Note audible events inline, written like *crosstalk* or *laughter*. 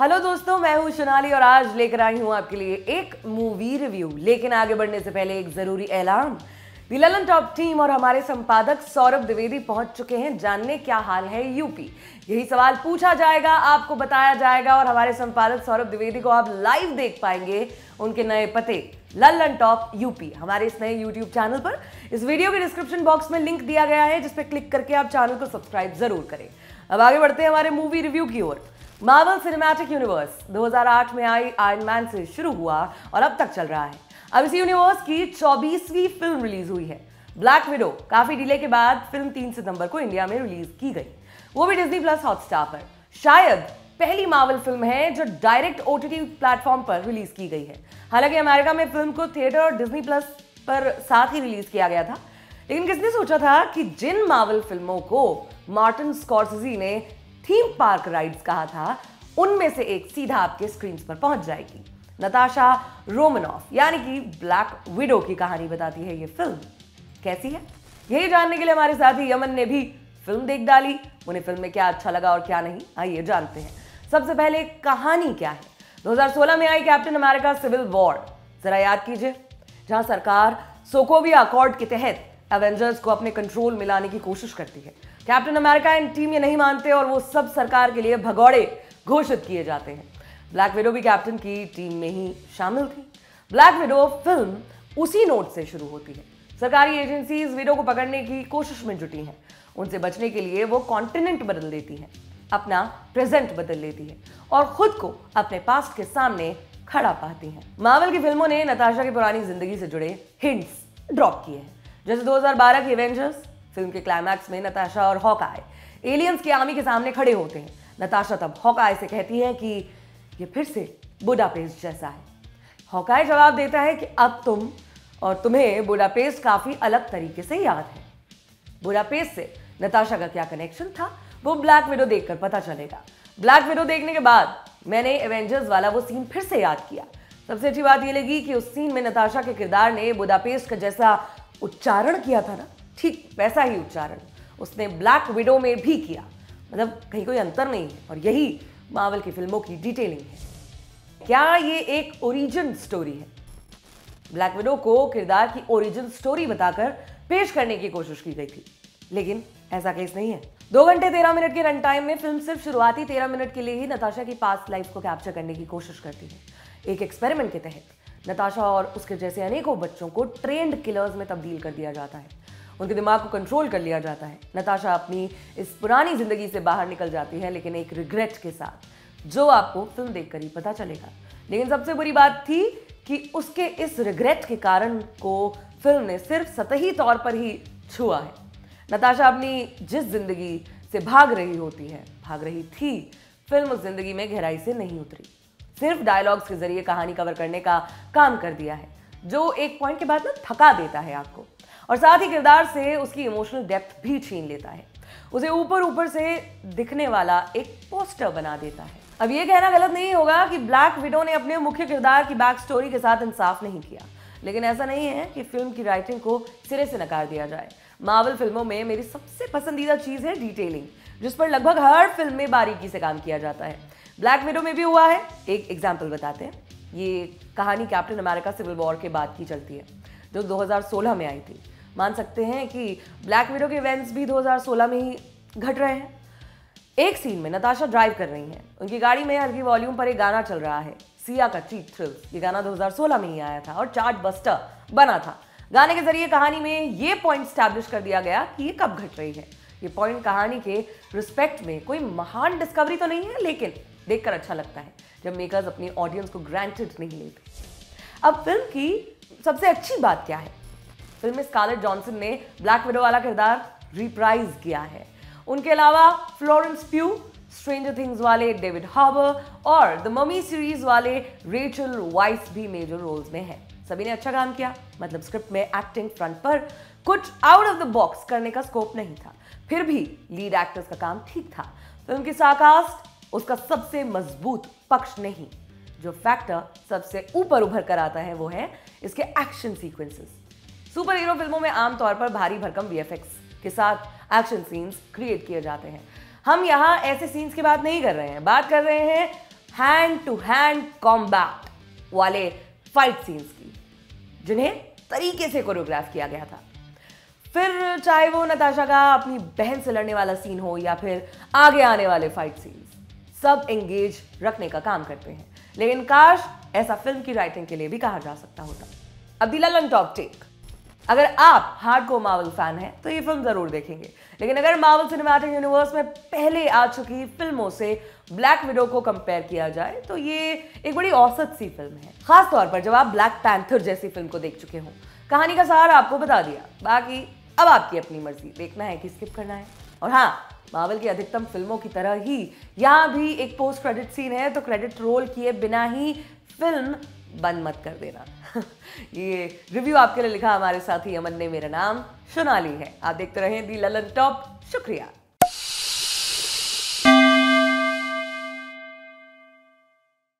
Hello दोस्तों, मैं हूँ सोनाली और आज लेकर आई हूँ आपके लिए एक मूवी रिव्यू लेकिन आगे बढ़ने से पहले एक ज़रूरी ऐलान। ललन टॉप टीम और हमारे संपादक सौरभ द्विवेदी पहुँच चुके हैं। जानने क्या हाल है यूपी? यही सवाल पूछा जाएगा, आपको बताया जाएगा और हमारे संपादक सौरभ द्विवेदी को आप लाइव देख पाएँगे उनके नए पते। लल्लन टॉप यूपी, हमारे इस नए यूट्यूब चैनल पर। इस वीडियो के डिस्क्रिप्शन बॉक्स में लिंक दिया गया है, जिस पर क्लिक करके आप चैनल को सब्सक्राइब ज़रूर करें। अब आगे बढ़ते हैं हमारे मूवी रिव्यू की ओर। मार्वल सिनेमैटिक यूनिवर्स 2008 में आई आयरन मैन से शुरू हुआ और अब तक चल रहा है। अब इस यूनिवर्स की 24वीं फ़िल्म रिलीज़ हुई है। ब्लैक विडो काफ़ी डिले के बाद फ़िल्म 3 सितंबर को इंडिया में रिलीज़ की गई। वो भी डिज्नी प्लस हॉटस्टार पर। शायद पहली मार्वल फ़िल्म है जो डायरेक्ट ओटीटी प्लेटफॉर्म पर रिलीज़ की गई है। हालाँकि अमेरिका में फ़िल्म को थिएटर और डिज्नी प्लस पर साथ ही रिलीज़ किया गया था। लेकिन किसने सोचा था कि जिन मार्वल फ़िल्मों को मार्टिन स्कॉर्सिजी ने थीम पार्क राइड्स कहा था, उनमें से एक सीधा आपके स्क्रीन पर पहुँच जाएगी। नताशा रोमनॉफ, यानी कि ब्लैक विडो की कहानी बताती है ये फ़िल्म। कैसी है? यही जानने के लिए हमारे साथी यमन ने भी फ़िल्म देख डाली। उन्हें फ़िल्म में क्या अच्छा लगा और क्या नहीं, आइए जानते हैं। सबसे पहले कहानी क्या है? 2016 में आई कैप्टन अमेरिका सिविल वॉर। जरा याद कीजिए, जहाँ सरकार सोकोविया अकॉर्ड के तहत एवेंजर्स को अपने कंट्रोल में लाने की कोशिश करती है। कैप्टन अमेरिका एंड टीम ये नहीं मानते और वो सब सरकार के लिए भगौड़े घोषित किए जाते हैं। ब्लैक विडो भी कैप्टन की टीम में ही शामिल थी। ब्लैक विडो फ़िल्म उसी नोट से शुरू होती है। सरकारी एजेंसीज विडो को पकड़ने की कोशिश में जुटी हैं। उनसे बचने के लिए वो कॉन्टिनेंट बदल देती हैं। अपना प्रेजेंट बदल लेती है और खुद को अपने पास्ट के सामने खड़ा पाती हैं। मावल की फ़िल्मों ने नताशा की पुरानी ज़िंदगी से जुड़े हिंट्स ड्रॉप किए हैं। जैसे 2012 की एवेंजर्स फ़िल्म के क्लाइमैक्स में नताशा और हॉकाय एलियंस की आर्मी के सामने खड़े होते हैं। नताशा तब हॉकाय से कहती है कि ये फिर से बुडापेस्ट जैसा है। हॉकाय जवाब देता है कि अब तुम और तुम्हें बुडापेस्ट काफ़ी अलग तरीके से याद है। बुडापेस्ट से नताशा का क्या कनेक्शन था, वो ब्लैक विडो देखकर पता चलेगा। ब्लैक विडो देखने के बाद मैंने एवेंजर्स वाला वो सीन फिर से याद किया। सबसे अच्छी बात ये लगी कि उस सीन में नताशा के किरदार ने बुडापेस्ट का जैसा उच्चारण किया था ना, ठीक वैसा ही उच्चारण उसने ब्लैक विडो में भी किया। मतलब कहीं कोई अंतर नहीं है और यही मावल की फ़िल्मों की डिटेलिंग है। क्या ये एक ओरिजिन स्टोरी है? ब्लैक विडो को किरदार की ओरिजिन स्टोरी बताकर पेश करने की कोशिश की गई थी। लेकिन ऐसा केस नहीं है। दो घंटे तेरह मिनट के रन टाइम में फ़िल्म सिर्फ़ शुरुआती तेरह मिनट के लिए ही नताशा की पास्ट लाइफ को कैप्चर करने की कोशिश करती है। एक एक्सपेरिमेंट के तहत नताशा और उसके जैसे अनेकों बच्चों को ट्रेंड किलर्स में तब्दील कर दिया जाता है। उनके दिमाग को कंट्रोल कर लिया जाता है। नताशा अपनी इस पुरानी ज़िंदगी से बाहर निकल जाती है, लेकिन एक रिग्रेट के साथ, जो आपको फ़िल्म देखकर ही पता चलेगा। लेकिन सबसे बुरी बात थी कि उसके इस रिग्रेट के कारण को फ़िल्म ने सिर्फ़ सतही तौर पर ही छुआ है। नताशा अपनी जिस ज़िंदगी से भाग रही होती है, भाग रही थी फ़िल्म उस ज़िंदगी में गहराई से नहीं उतरी। सिर्फ़ डायलॉग्स के ज़रिए कहानी कवर करने का काम कर दिया है, जो एक पॉइंट के बाद ना थका देता है आपको। और साथ ही किरदार से उसकी इमोशनल डेप्थ भी छीन लेता है। उसे ऊपर ऊपर से दिखने वाला एक पोस्टर बना देता है। अब ये कहना गलत नहीं होगा कि ब्लैक विडो ने अपने मुख्य किरदार की बैक स्टोरी के साथ इंसाफ नहीं किया। लेकिन ऐसा नहीं है कि फ़िल्म की राइटिंग को सिरे से नकार दिया जाए। मावल फ़िल्मों में मेरी सबसे पसंदीदा चीज़ है डिटेलिंग जिस पर लगभग हर फ़िल्म में बारीकी से काम किया जाता है। ब्लैक विडो में भी हुआ है। एक एग्ज़ाम्पल बताते हैं। ये कहानी कैप्टन अमेरिका सिविल वॉर के बाद की चलती है। जो 2016 में आई थी। मान सकते हैं कि ब्लैक विडो के इवेंट्स भी 2016 में ही घट रहे हैं। एक सीन में नताशा ड्राइव कर रही हैं। उनकी गाड़ी में हल्की वॉल्यूम पर एक गाना चल रहा है। सिया का चीट थ्रिल्स ये गाना 2016 में ही आया था और चार्ट बस्टर बना था। गाने के ज़रिए कहानी में ये पॉइंट स्टैब्लिश कर दिया गया कि ये कब घट रही है। ये पॉइंट कहानी के रिस्पेक्ट में कोई महान डिस्कवरी तो नहीं है, लेकिन देखकर अच्छा लगता है, जब मेकर्स अपनी ऑडियंस को ग्रांटेड नहीं लेते। अब फ़िल्म की सबसे अच्छी बात क्या है? फ़िल्म में स्कारलेट जॉनसन ने ब्लैक विडो वाला किरदार रिप्राइज किया है। उनके अलावा फ्लोरेंस प्यू स्ट्रेंजर थिंग्स वाले डेविड हार्बर और द ममी सीरीज़ वाले रेचल वाइस भी मेजर रोल्स में हैं। सभी ने अच्छा काम किया मतलब स्क्रिप्ट में एक्टिंग फ्रंट पर कुछ आउट ऑफ़ द बॉक्स करने का स्कोप नहीं था। फिर भी लीड एक्टर्स का काम ठीक था। फ़िल्म की साकास्ट उसका सबसे मज़बूत पक्ष नहीं। जो फैक्टर सबसे ऊपर उभर कर आता है वो है इसके एक्शन सीक्वेंसेस सुपर हीरो फ़िल्मों में आमतौर पर भारी भरकम वीएफएक्स के साथ एक्शन सीन्स क्रिएट किए जाते हैं। हम यहाँ ऐसे सीन्स की बात नहीं कर रहे हैं। बात कर रहे हैं हैंड टू हैंड कॉम्बैट वाले फाइट सीन्स की, जिन्हें तरीके से कोरियोग्राफ किया गया था। फिर चाहे वो नताशा का अपनी बहन से लड़ने वाला सीन हो या फिर आगे आने वाले फाइट सीन्स सब एंगेज रखने का काम करते हैं। लेकिन काश ऐसा फ़िल्म की राइटिंग के लिए भी कहा जा सकता होता। अब दी टॉप टेक। अगर आप हार्ड को मावल फ़ैन हैं तो ये फ़िल्म ज़रूर देखेंगे। लेकिन अगर मावल सिनेमैटिक यूनिवर्स में पहले आ चुकी फ़िल्मों से ब्लैक विडो को कंपेयर किया जाए तो ये एक बड़ी औसत सी फ़िल्म है। खास तौर पर जब आप ब्लैक पैंथर जैसी फ़िल्म को देख चुके हों। कहानी का सहारा आपको बता दिया। बाकी अब आपकी अपनी मर्ज़ी। देखना है कि स्किप करना है। और हाँ मावल की अधिकतम फ़िल्मों की तरह ही, यहाँ भी एक पोस्ट क्रेडिट सीन है तो क्रेडिट रोल किए बिना ही फ़िल्म बंद मत कर देना। *laughs* ये रिव्यू आपके लिए लिखा हमारे साथी अमन ने, मेरा नाम सोनाली है। आप देखते रहें दी ललन टॉप शुक्रिया।